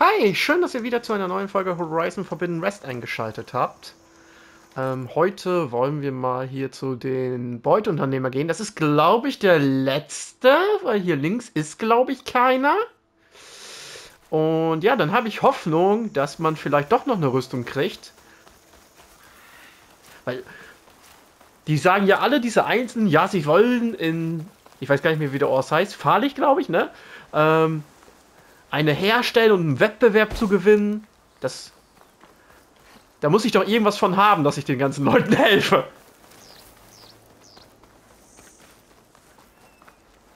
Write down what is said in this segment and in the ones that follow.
Hi, schön, dass ihr wieder zu einer neuen Folge Horizon Forbidden West eingeschaltet habt. Ähm, heute wollen wir mal hier zu den Beuteunternehmer gehen. Das ist, glaube ich, der letzte, weil hier links ist, glaube ich, keiner. Und ja, dann habe ich Hoffnung, dass man vielleicht doch noch eine Rüstung kriegt. Weil die sagen ja alle, diese Einzelnen, ja, sie wollen in, ich weiß gar nicht mehr, wie der Ort heißt, fahrlich, glaube ich, ne? Ähm, eine herstellen und einen Wettbewerb zu gewinnen, das. Da muss ich doch irgendwas von haben, dass ich den ganzen Leuten helfe.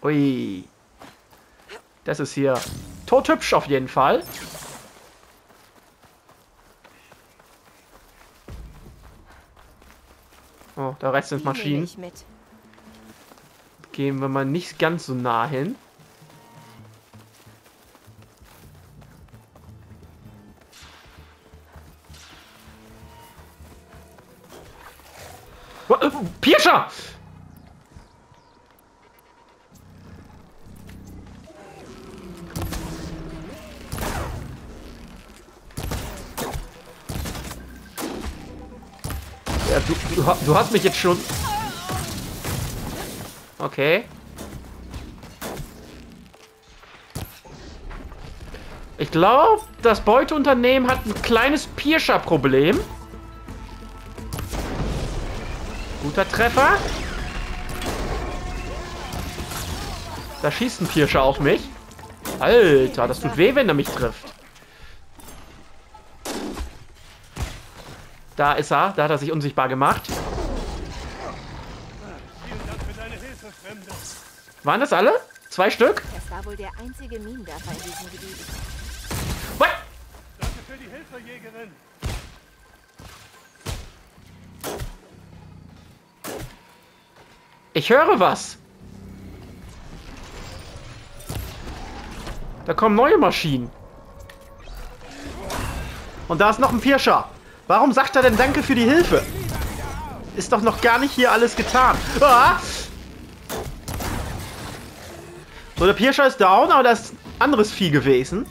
Ui. Das ist hier tothübsch auf jeden Fall. Oh, da rechts sind Maschinen. Gehen wir mal nicht ganz so nah hin. Pirscher! Ja, du, du, du hast mich jetzt schon... Okay. Ich glaube, das Beuteunternehmen hat ein kleines Pirscher-Problem. Guter Treffer. Da schießt ein Pirscher auf mich. Alter, das tut weh, wenn er mich trifft. Da ist er. Da hat er sich unsichtbar gemacht. Waren das alle? Zwei Stück? Das war wohl der einzige Minenwerfer in diesem Gebiet. What? Danke für die Hilfe, Jägerin. Ich höre was. Da kommen neue Maschinen. Und da ist noch ein Pirscher. Warum sagt er denn Danke für die Hilfe? Ist doch noch gar nicht hier alles getan. Ah! So, der Pirscher ist down, aber das ist ein anderes Vieh gewesen.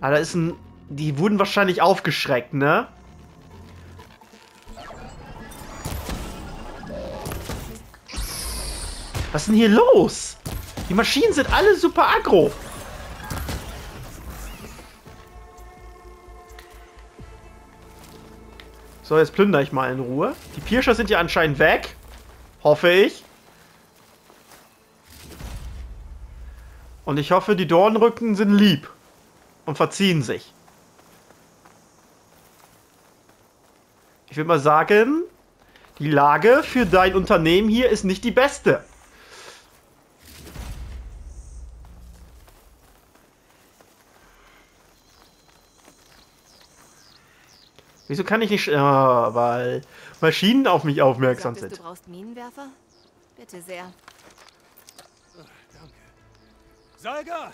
Ah, da ist ein... Die wurden wahrscheinlich aufgeschreckt, ne? Was ist denn hier los? Die Maschinen sind alle super aggro. So, jetzt plündere ich mal in Ruhe. Die Pirscher sind ja anscheinend weg. Hoffe ich. Und ich hoffe, die Dornrücken sind lieb. Und verziehen sich. Ich will mal sagen, die Lage für dein Unternehmen hier ist nicht die beste. Wieso kann ich nicht... Oh, weil Maschinen auf mich aufmerksam Sagtest, sind. du brauchst Minenwerfer? Bitte sehr. Danke. Salga!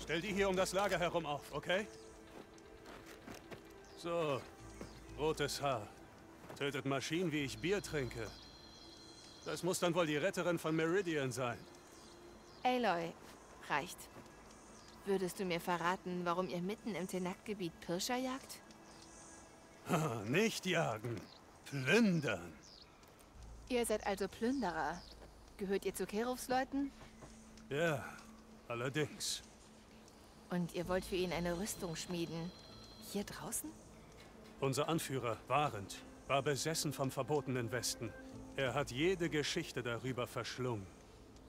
Stell die hier um das Lager herum auf, okay? So. Rotes Haar. Tötet Maschinen, wie ich Bier trinke. Das muss dann wohl die Retterin von Meridian sein. Aloy, reicht. Würdest du mir verraten, warum ihr mitten im Tenak-Gebiet Pirscher jagt? Nicht jagen. Plündern. Ihr seid also Plünderer. Gehört ihr zu Kerufs Leuten? Ja, allerdings. Und ihr wollt für ihn eine Rüstung schmieden. Hier draußen? Unser Anführer, Warend, war besessen vom verbotenen Westen. Er hat jede Geschichte darüber verschlungen.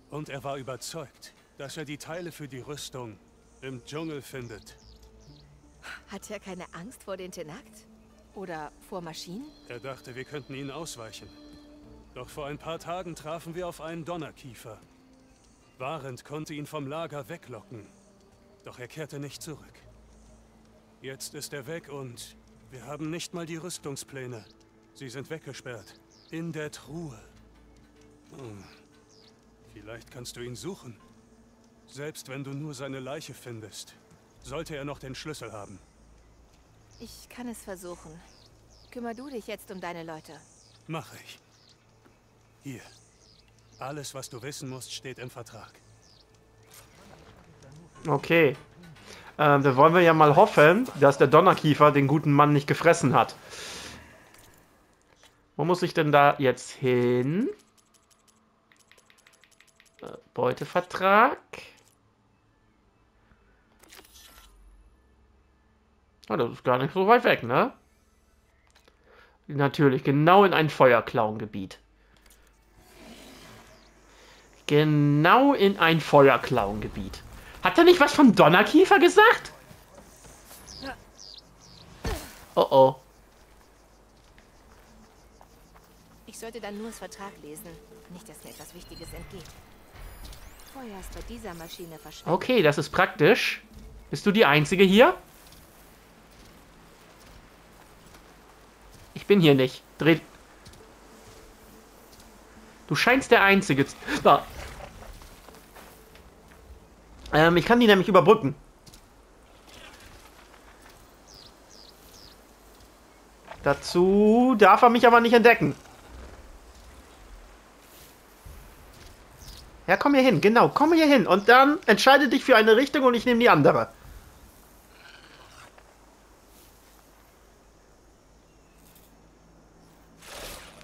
Und er war überzeugt, dass er die Teile für die Rüstung im Dschungel findet. Hat er keine Angst vor den Tenakt? Oder vor Maschinen? Er dachte, wir könnten ihnen ausweichen. Doch vor ein paar Tagen trafen wir auf einen Donnerkiefer. Warend konnte ihn vom Lager weglocken. Doch er kehrte nicht zurück. Jetzt ist er weg und wir haben nicht mal die Rüstungspläne. Sie sind weggesperrt. In der Truhe. Hm. Vielleicht kannst du ihn suchen. Selbst wenn du nur seine Leiche findest, sollte er noch den Schlüssel haben. Ich kann es versuchen. Kümmer du dich jetzt um deine Leute. Mache ich. Hier. Alles, was du wissen musst, steht im Vertrag. Okay. Ähm, dann wollen wir ja mal hoffen, dass der Donnerkiefer den guten Mann nicht gefressen hat. Wo muss ich denn da jetzt hin? Äh, Beutevertrag. Oh, das ist gar nicht so weit weg, ne? Natürlich, genau in ein Feuerklauengebiet. Genau in ein Feuerklauengebiet. Hat er nicht was vom Donnerkiefer gesagt? Oh oh. Ich sollte dann nur das Vertrag lesen. Nicht, dass mir etwas Wichtiges entgeht. Feuer ist bei dieser Maschine verschwunden. Okay, das ist praktisch. Bist du die Einzige hier? Ich bin hier nicht. Dreh. Du scheinst der Einzige. Da. Ähm, ich kann die nämlich überbrücken. Dazu darf er mich aber nicht entdecken. Ja, komm hier hin, genau, komm hier hin. Und dann entscheide dich für eine Richtung und ich nehme die andere.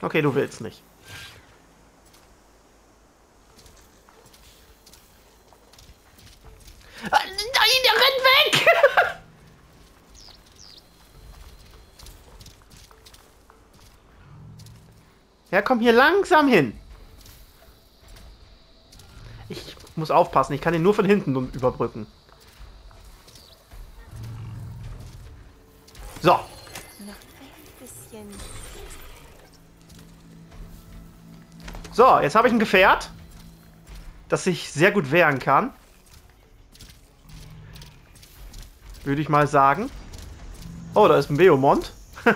Okay, du willst nicht. Ah, Nein, der rennt weg! ja, komm hier langsam hin. Ich muss aufpassen, ich kann ihn nur von hinten überbrücken. Jetzt habe ich ein Gefährt, das sich sehr gut wehren kann. Würde ich mal sagen. Oh, da ist ein Beomont.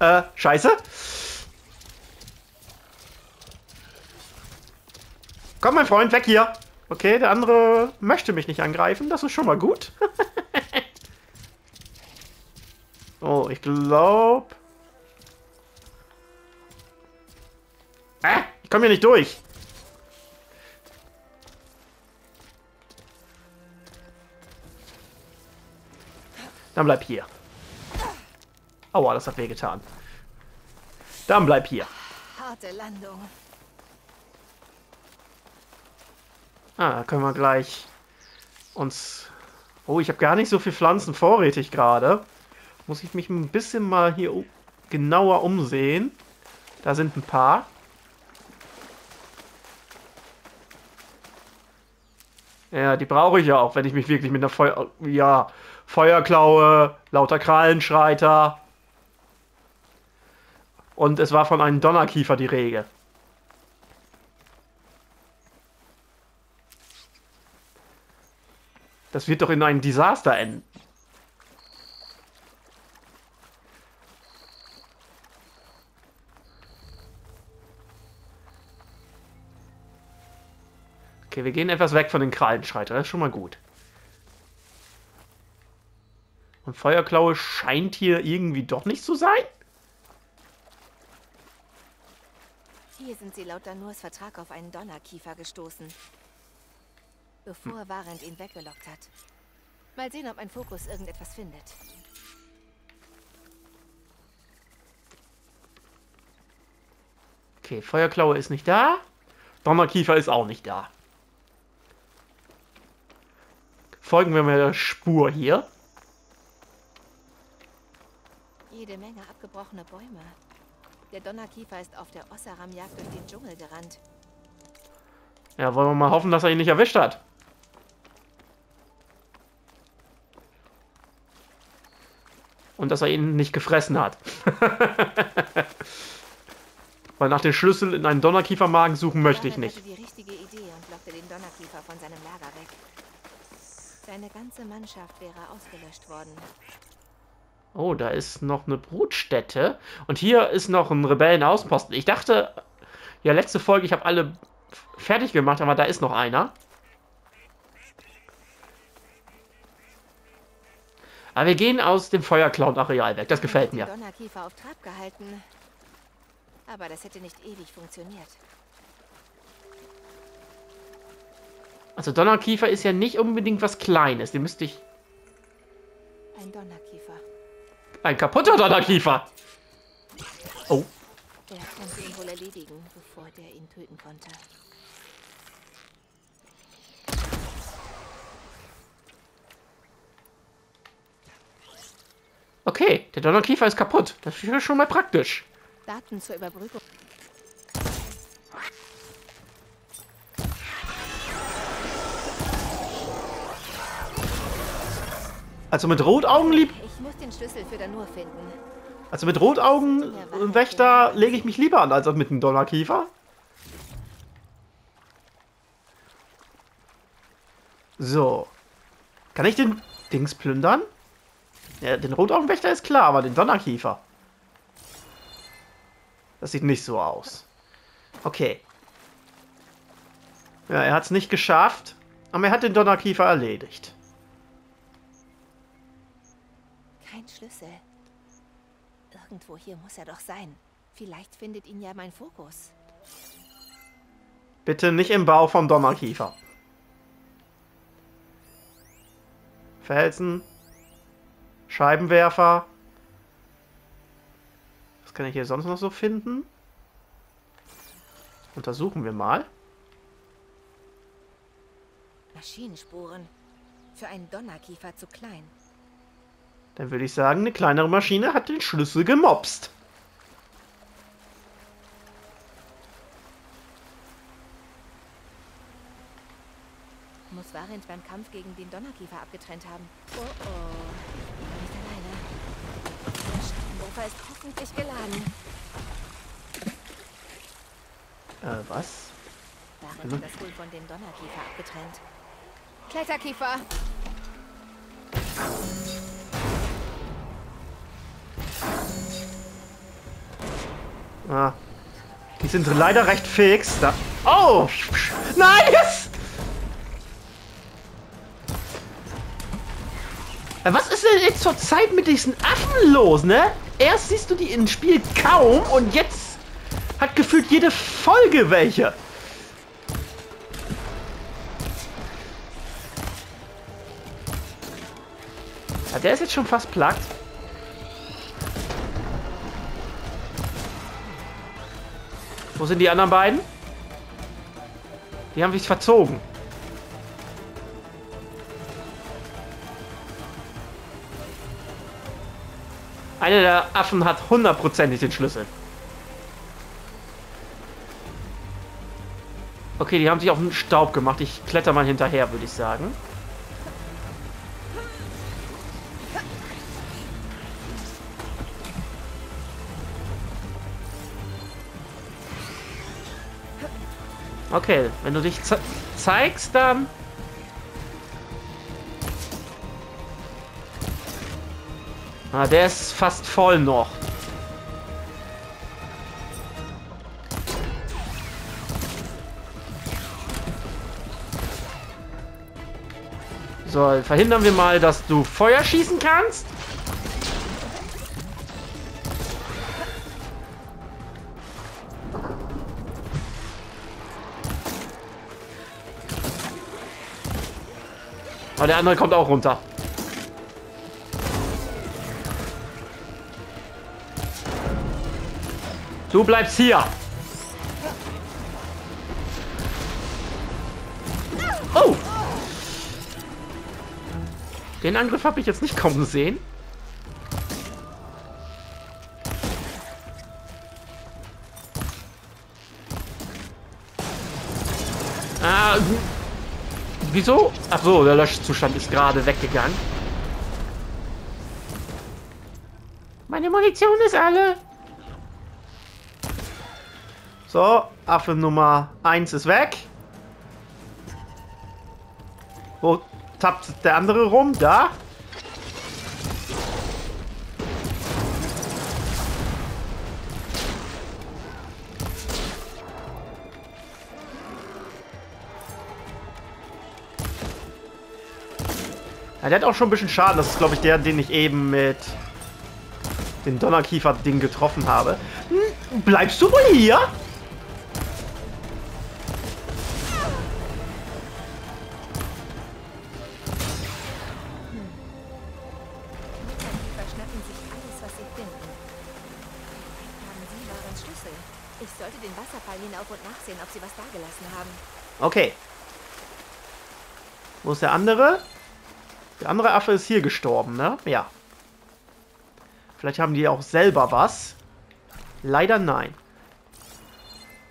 äh, scheiße. Komm, mein Freund, weg hier. Okay, der andere möchte mich nicht angreifen. Das ist schon mal gut. oh, ich glaube... ich komme hier nicht durch. Dann bleib hier. Aua, das hat wehgetan. Dann bleib hier. Harte Landung. Ah, da können wir gleich uns... Oh, ich habe gar nicht so viel Pflanzen vorrätig gerade. Muss ich mich ein bisschen mal hier genauer umsehen. Da sind ein paar. Ja, die brauche ich ja auch, wenn ich mich wirklich mit einer Feuer... Ja, Feuerklaue, lauter Krallenschreiter. Und es war von einem Donnerkiefer die Rede. Das wird doch in ein Desaster enden. Okay, wir gehen etwas weg von den Krallenschreiter. Das ist schon mal gut. Und Feuerklaue scheint hier irgendwie doch nicht zu sein. Hier sind sie laut Danurs Vertrag auf einen Donnerkiefer gestoßen. Bevor Warend ihn weggelockt hat. Mal sehen, ob mein Fokus irgendetwas findet. Okay, Feuerklaue ist nicht da. Donnerkiefer ist auch nicht da. Folgen wir mal der Spur hier. Jede Menge abgebrochene Bäume. Der Donnerkiefer ist auf der Ossaram-Jagd durch den Dschungel gerannt. Ja, wollen wir mal hoffen, dass er ihn nicht erwischt hat. Und dass er ihn nicht gefressen hat. Weil nach den Schlüssel in einen Donnerkiefermagen suchen möchte ich nicht. die richtige Idee und lockte den Donnerkiefer von seinem Lager weg. Seine ganze Mannschaft wäre ausgelöscht worden. Oh, da ist noch eine Brutstätte. Und hier ist noch ein Rebellenausposten. Ich dachte, ja, letzte Folge, ich habe alle fertig gemacht, aber da ist noch einer. Aber wir gehen aus dem Feuerclown-Areal weg. Das gefällt mir. Donnerkiefer auf Trab gehalten. Aber das hätte nicht ewig funktioniert. Also Donnerkiefer ist ja nicht unbedingt was Kleines. Den müsste ich... Ein Donnerkiefer. Ein kaputter Donnerkiefer! Oh. Er konnte ihn wohl erledigen, bevor der ihn töten konnte. Okay, der Donnerkiefer ist kaputt. Das ist schon mal praktisch. Daten zur Überbrückung. Also mit Rotaugen lieb... Ich muss den Schlüssel für Danur finden. Also mit Rotaugenwächter lege ich mich lieber an, als mit einem Donnerkiefer. So. Kann ich den Dings plündern? Ja, den Rotaugenwächter ist klar, aber den Donnerkiefer. Das sieht nicht so aus. Okay. Ja, er hat es nicht geschafft, aber er hat den Donnerkiefer erledigt. Kein Schlüssel. Irgendwo hier muss er doch sein. Vielleicht findet ihn ja mein Fokus. Bitte nicht im Bau vom Donnerkiefer. Felsen. Scheibenwerfer. Was kann ich hier sonst noch so finden? Untersuchen wir mal. Maschinenspuren. Für einen Donnerkiefer zu klein. Dann würde ich sagen, eine kleinere Maschine hat den Schlüssel gemopst. Muss Variant beim Kampf gegen den Donnerkiefer abgetrennt haben. Oh oh. Ich bin nicht alleine. Der Schattenwerfer ist hoffentlich geladen. Äh, was? Variant hat das wohl von dem Donnerkiefer abgetrennt. Kletterkiefer! Ah. Die sind leider recht fix. Da oh! Nein! Yes! Äh, Was ist denn jetzt zur Zeit mit diesen Affen los, ne? Erst siehst du die im Spiel kaum und jetzt hat gefühlt jede Folge welche. Ja, der ist jetzt schon fast plagt. Wo sind die anderen beiden? Die haben sich verzogen. Einer der Affen hat hundertprozentig den Schlüssel. Okay, die haben sich auf den Staub gemacht. Ich kletter mal hinterher, würde ich sagen. Okay, wenn du dich ze zeigst, dann... Ah, der ist fast voll noch. So, verhindern wir mal, dass du Feuer schießen kannst. Aber der andere kommt auch runter. Du bleibst hier. Oh! Den Angriff habe ich jetzt nicht kommen sehen. Wieso? Ach so, der Löschzustand ist gerade weggegangen. Meine Munition ist alle. So, Affe Nummer 1 ist weg. Wo tappt der andere rum? Da. Ja, der hat auch schon ein bisschen Schaden. Das ist, glaube ich, der, den ich eben mit dem Donnerkiefer-Ding getroffen habe. Hm, Bleibst du wohl hier? Okay. Wo ist der andere? Der andere Affe ist hier gestorben, ne? Ja. Vielleicht haben die auch selber was. Leider nein.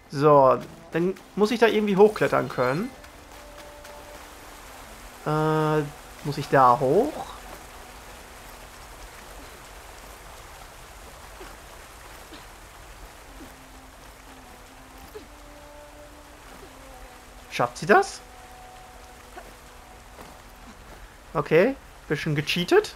So, dann muss ich da irgendwie hochklettern können. Äh, muss ich da hoch? Schafft sie das? Okay, bisschen gecheatet.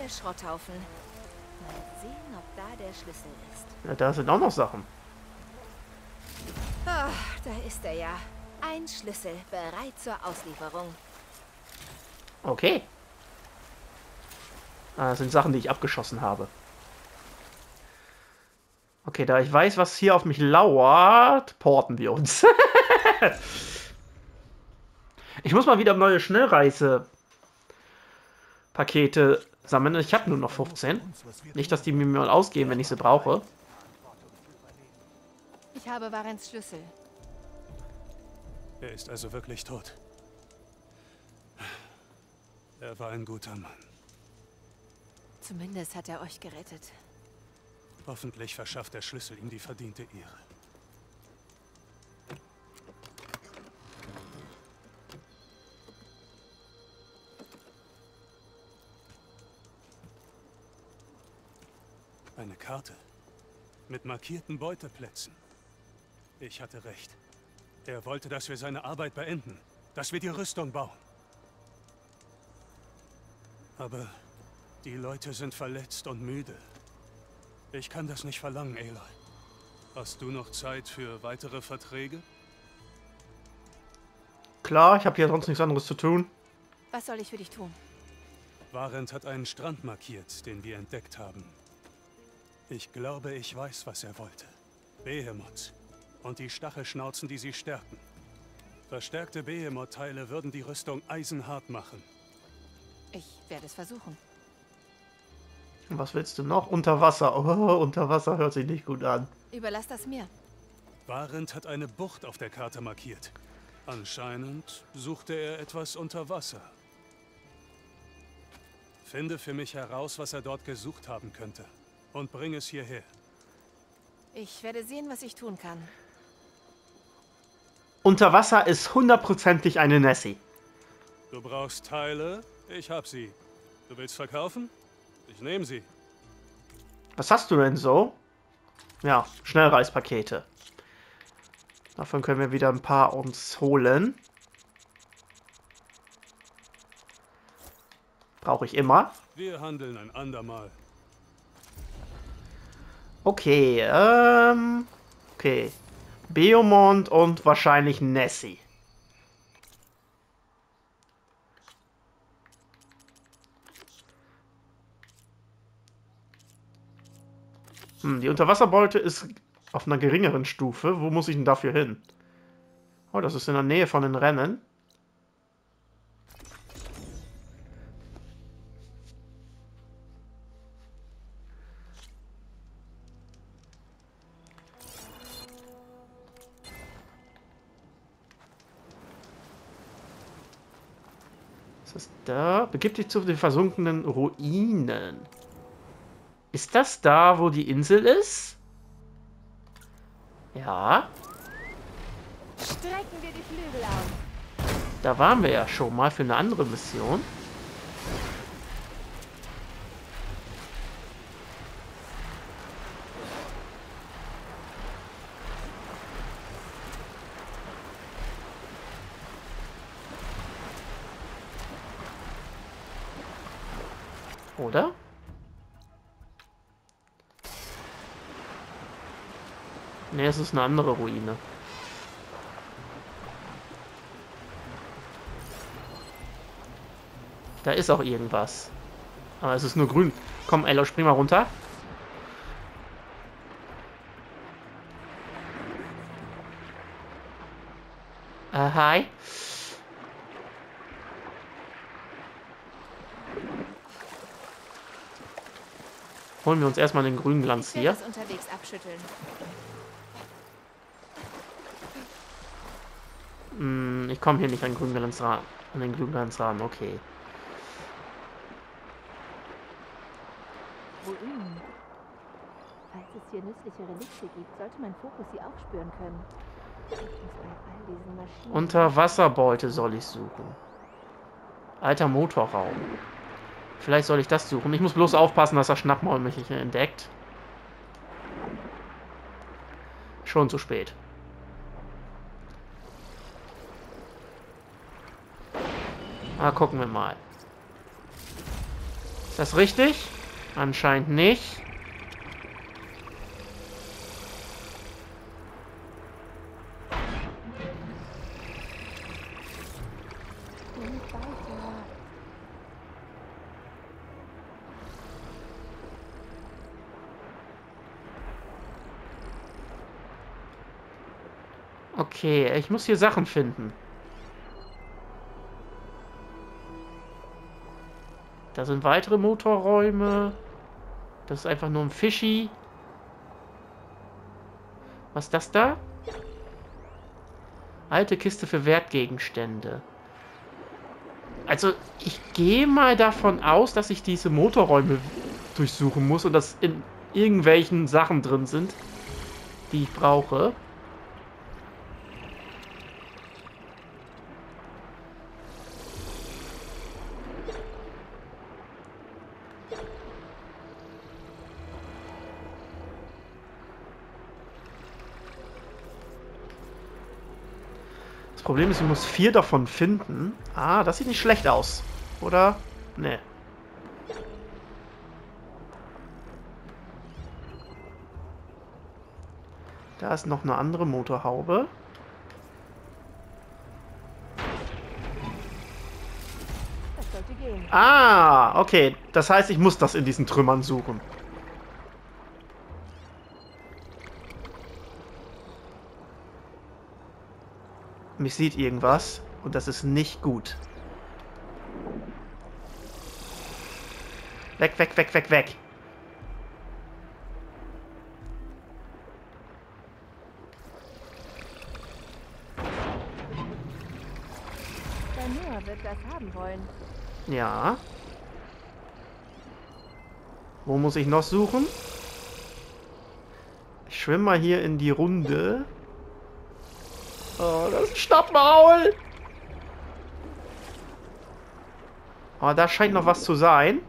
Der Schrotthaufen. Mal sehen, ob da der Schlüssel ist. Ja, da sind auch noch Sachen. Ah, da ist er ja. Ein Schlüssel, bereit zur Auslieferung. Okay. Ah, das sind Sachen, die ich abgeschossen habe. Okay, da ich weiß, was hier auf mich lauert, porten wir uns. ich muss mal wieder neue Schnellreise-Pakete sammeln. Ich habe nur noch 15. Nicht, dass die mir mal ausgehen, wenn ich sie brauche. Ich habe Warens Schlüssel. Er ist also wirklich tot. Er war ein guter Mann. Zumindest hat er euch gerettet. Hoffentlich verschafft der Schlüssel ihm die verdiente Ehre. Eine Karte mit markierten Beuteplätzen. Ich hatte recht. Er wollte, dass wir seine Arbeit beenden, dass wir die Rüstung bauen. Aber die Leute sind verletzt und müde. Ich kann das nicht verlangen, Aloy. Hast du noch Zeit für weitere Verträge? Klar, ich habe hier sonst nichts anderes zu tun. Was soll ich für dich tun? Warent hat einen Strand markiert, den wir entdeckt haben. Ich glaube, ich weiß, was er wollte. Behemoths. Und die Stachelschnauzen, die sie stärken. Verstärkte Behemoth-Teile würden die Rüstung eisenhart machen. Ich werde es versuchen. Was willst du noch? Unter Wasser. Oh, unter Wasser hört sich nicht gut an. Überlass das mir. Warent hat eine Bucht auf der Karte markiert. Anscheinend suchte er etwas unter Wasser. Finde für mich heraus, was er dort gesucht haben könnte. Und bring es hierher. Ich werde sehen, was ich tun kann. Unter Wasser ist hundertprozentig eine Nessie. Du brauchst Teile? Ich hab sie. Du willst verkaufen? Ich nehme sie. Was hast du denn so? Ja, Schnellreispakete. Davon können wir wieder ein paar uns holen. Brauche ich immer. Wir handeln ein andermal. Okay, ähm... Okay. Beomont und wahrscheinlich Nessie. Hm, die Unterwasserbeute ist auf einer geringeren Stufe. Wo muss ich denn dafür hin? Oh, das ist in der Nähe von den Rennen. Was ist da? Begib dich zu den versunkenen Ruinen. Ist das da, wo die Insel ist? Ja. Strecken wir die Flügel aus. Da waren wir ja schon mal für eine andere Mission. Oder? Ne, es ist eine andere Ruine. Da ist auch irgendwas. Aber es ist nur grün. Komm, Elo, spring mal runter. Äh, hi. Holen wir uns erstmal den grünen Glanz Ich hier. werde es unterwegs abschütteln. Hm, ich komme hier nicht an, an den ran. Okay. Ruinen. Falls es hier nützliche Relikte gibt, sollte mein Fokus sie auch spüren können. Unterwasserbeute soll ich suchen. Alter Motorraum. Vielleicht soll ich das suchen. Ich muss bloß aufpassen, dass er Schnappmaul mich nicht entdeckt. Schon zu spät. Ah, gucken wir mal. Ist das richtig? Anscheinend nicht. Okay, ich muss hier Sachen finden. Da sind weitere Motorräume. Das ist einfach nur ein Fischi. Was ist das da? Alte Kiste für Wertgegenstände. Also, ich gehe mal davon aus, dass ich diese Motorräume durchsuchen muss und dass in irgendwelchen Sachen drin sind, die ich brauche. Problem ist, ich muss vier davon finden. Ah, das sieht nicht schlecht aus. Oder? Nee. Da ist noch eine andere Motorhaube. Ah, okay. Das heißt, ich muss das in diesen Trümmern suchen. Mich sieht irgendwas und das ist nicht gut. Weg, weg, weg, weg, weg. Der Noah wird das haben wollen. Ja. Wo muss ich noch suchen? Ich schwimme mal hier in die Runde. Oh, das ist ein Schnappmaul. Oh, da scheint noch was zu sein.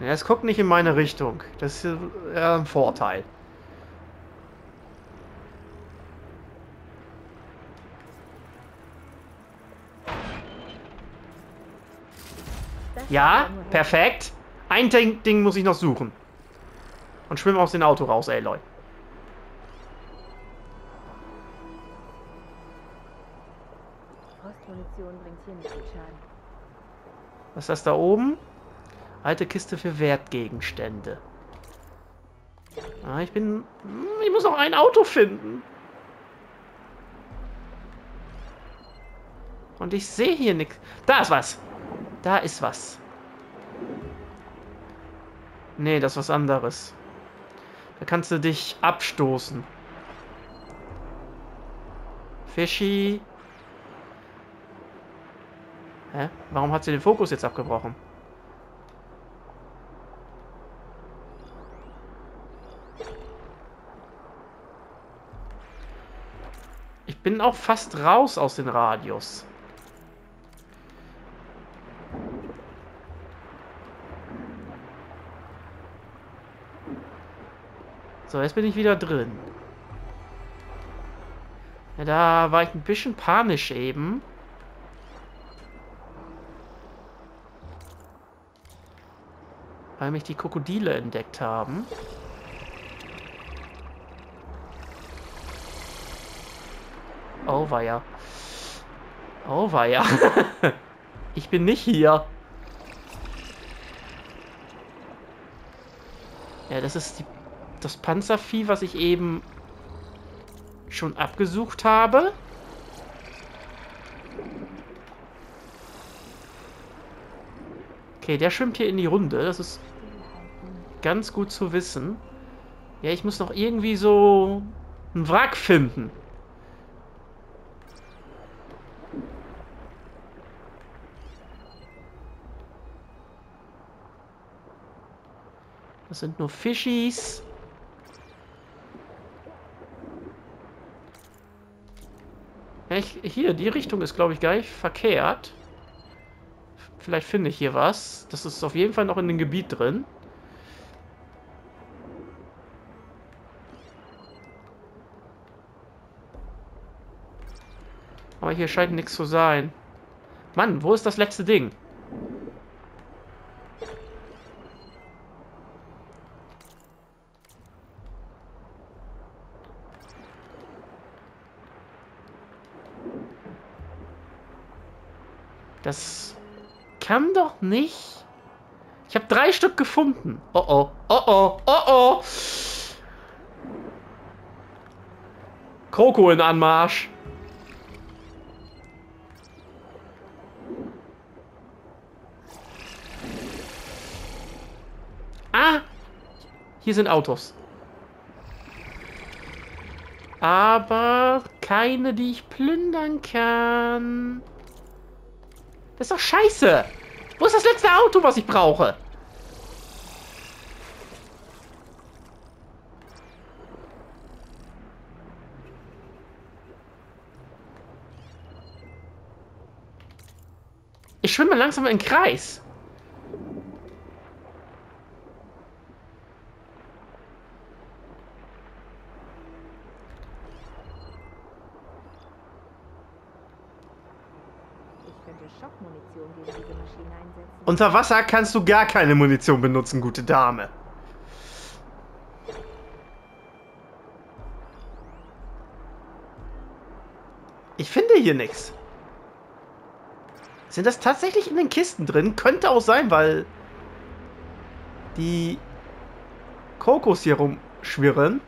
Es guckt nicht in meine Richtung. Das ist ja ein Vorteil. Ja, perfekt. Ein Ding, Ding muss ich noch suchen. Und schwimme aus dem Auto raus, Aloy. Postmunition bringt hier nicht viel Schaden. Was ist das da oben? Alte Kiste für Wertgegenstände. Ah, ich bin... Hm, Ich muss noch ein Auto finden. Und ich sehe hier nichts. Da ist was. Da ist was. Nee, das ist was anderes. Da kannst du dich abstoßen. Fischi. Hä? Warum hat sie den Fokus jetzt abgebrochen? Ich bin auch fast raus aus den Radius. So, jetzt bin ich wieder drin. Ja, da war ich ein bisschen panisch eben. Weil mich die Krokodile entdeckt haben. Oh weia. Oh weia. ich bin nicht hier. Ja, das ist die, das Panzervieh, was ich eben schon abgesucht habe. Okay, der schwimmt hier in die Runde. Das ist ganz gut zu wissen. Ja, ich muss noch irgendwie so ein Wrack finden. Das sind nur Fischis. Ich, hier, die Richtung ist, glaube ich, gar nicht verkehrt. Vielleicht finde ich hier was. Das ist auf jeden Fall noch in dem Gebiet drin. Aber hier scheint nichts zu sein. Mann, wo ist das letzte Ding? Das kann doch nicht. Ich habe drei Stück gefunden. Oh oh, oh oh, oh oh. Kroko in Anmarsch. Ah! Hier sind Autos. Aber keine, die ich plündern kann. Das ist doch scheiße. Wo ist das letzte Auto, was ich brauche? Ich schwimme langsam im Kreis. Schockmunition gegen diese Maschine einsetzen. Unter Wasser kannst du gar keine Munition benutzen, gute Dame. Ich finde hier nichts. Sind das tatsächlich in den Kisten drin? Könnte auch sein, weil die Kokos hier rumschwirren.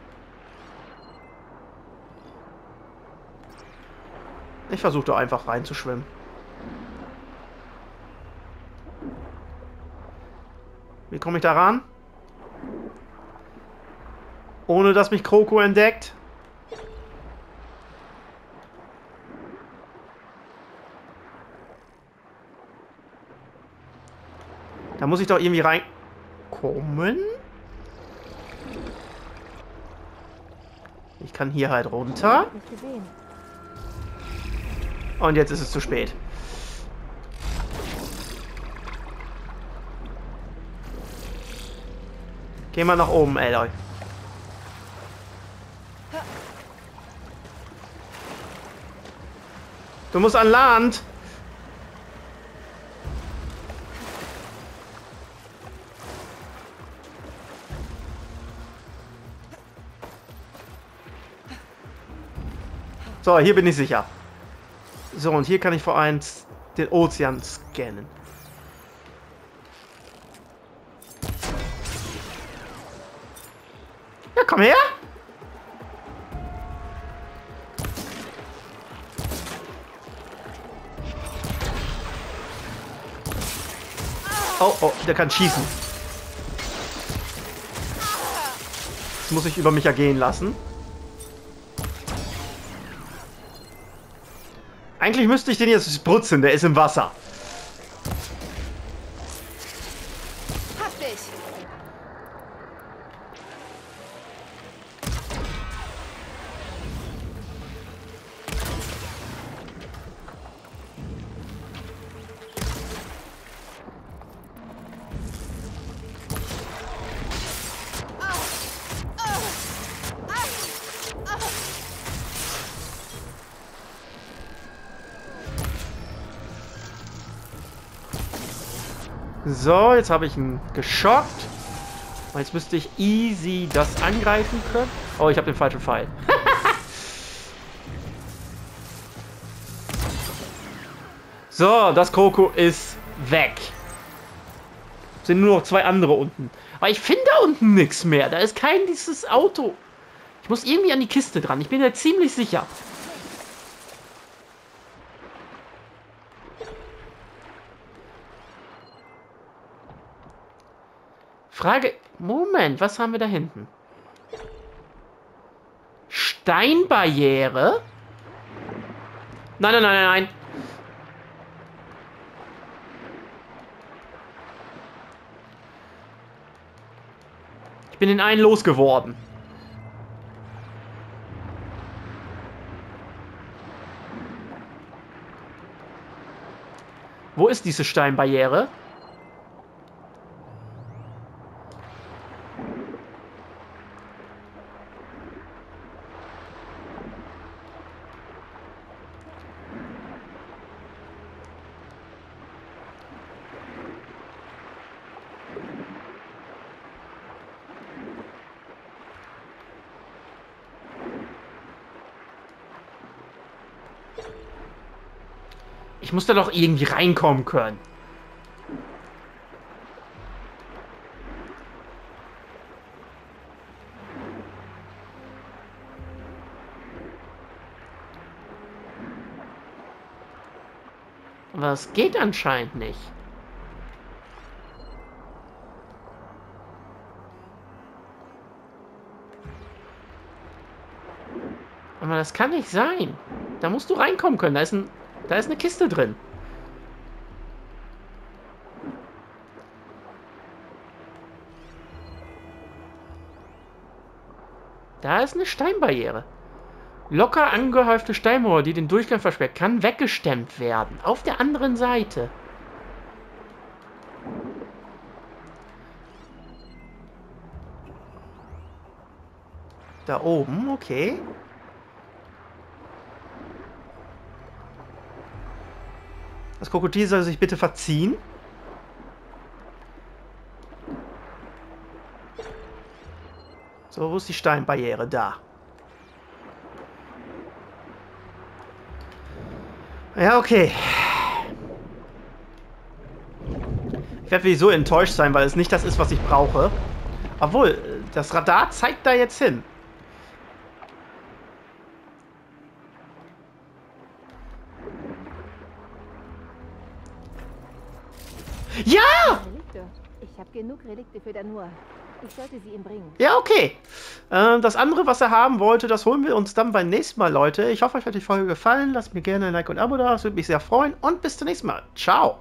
Ich versuche da einfach reinzuschwimmen. Komme ich da ran? Ohne dass mich Kroko entdeckt. Da muss ich doch irgendwie reinkommen. Ich kann hier halt runter. Und jetzt ist es zu spät. Geh mal nach oben, Aloy. Du musst an Land. So, hier bin ich sicher. So, und hier kann ich vor eins den Ozean scannen. Komm her! Oh, oh, der kann schießen. Das muss ich über mich ergehen lassen. Eigentlich müsste ich den jetzt spritzen, der ist im Wasser. So, jetzt habe ich ihn geschockt. Jetzt müsste ich easy das angreifen können. Oh, ich habe den falschen Pfeil. so, das Kroko ist weg. Sind nur noch zwei andere unten. Aber ich finde da unten nichts mehr. Da ist kein dieses Auto. Ich muss irgendwie an die Kiste dran. Ich bin ja ziemlich sicher. Frage. Moment, was haben wir da hinten? Steinbarriere? Nein, nein, nein, nein. Ich bin den einen losgeworden. Wo ist diese Steinbarriere? Ich muss da doch irgendwie reinkommen können. Es geht anscheinend nicht. Aber das kann nicht sein. Da musst du reinkommen können. Da ist ein da ist eine Kiste drin. Da ist eine Steinbarriere. Locker angehäufte Steinmauer, die den Durchgang versperrt, kann weggestemmt werden. Auf der anderen Seite. Da oben, okay. Das Krokodil soll sich bitte verziehen. So, wo ist die Steinbarriere? Da. Ja, okay. Ich werde so enttäuscht sein, weil es nicht das ist, was ich brauche. Obwohl, das Radar zeigt da jetzt hin. Ja! Ich habe genug Relikte für Danur. Ich sollte sie ihm bringen. Ja, okay. Äh, das andere, was er haben wollte, das holen wir uns dann beim nächsten Mal, Leute. Ich hoffe, euch hat die Folge gefallen. Lasst mir gerne ein Like und ein Abo da. Das würde mich sehr freuen. Und bis zum nächsten Mal. Ciao.